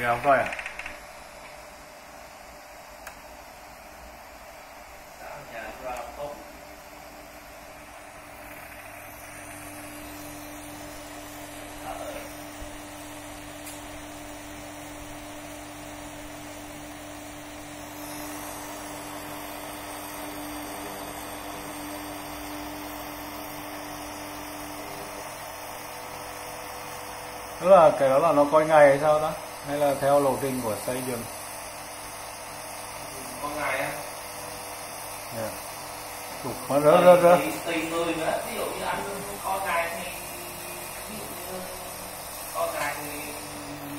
nghèo coi à tức là cái đó là nó coi ngày hay sao đó hay là theo lộ trình của xây dựng? Con ngày á. Yeah. Cục mà rỡ rỡ rỡ tùy, người nữa. Ví dụ như anh có ngày thì ví dụ như có ngày thì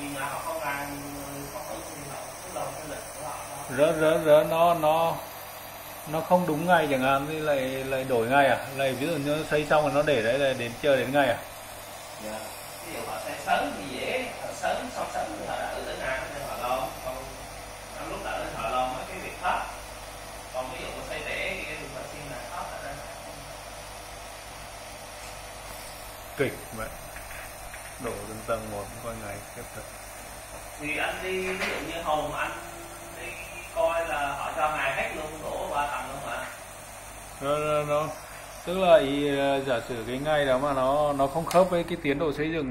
nhìn là họ có ngày có tới thì họ cứ đầu cái lịch của họ rỡ rỡ rỡ nó nó nó không đúng ngày chẳng hạn thì lại lại đổi ngày à? Lại ví dụ như xây xong rồi nó để đấy là đến chờ đến ngày à? Dạ. Ví dụ họ sẽ sớm thì dễ họ sớm xong sớm thì họ đã tự tới nhà nên họ lo. Còn trong lúc đợi họ lo mấy cái việc khác. Còn ví dụ mà xây trễ thì cái việc mà xin là khác ở đây kịch vậy đổ từng tầng một coi ngày xếp thật. Thì anh đi ví dụ như hồn anh đi coi là họ cho ngày hết luôn đổ ba tầng luôn mà. Nó, nó, nó. Tức là ý, ờ, giả sử cái ngày đó mà nó nó không khớp với cái tiến độ xây dựng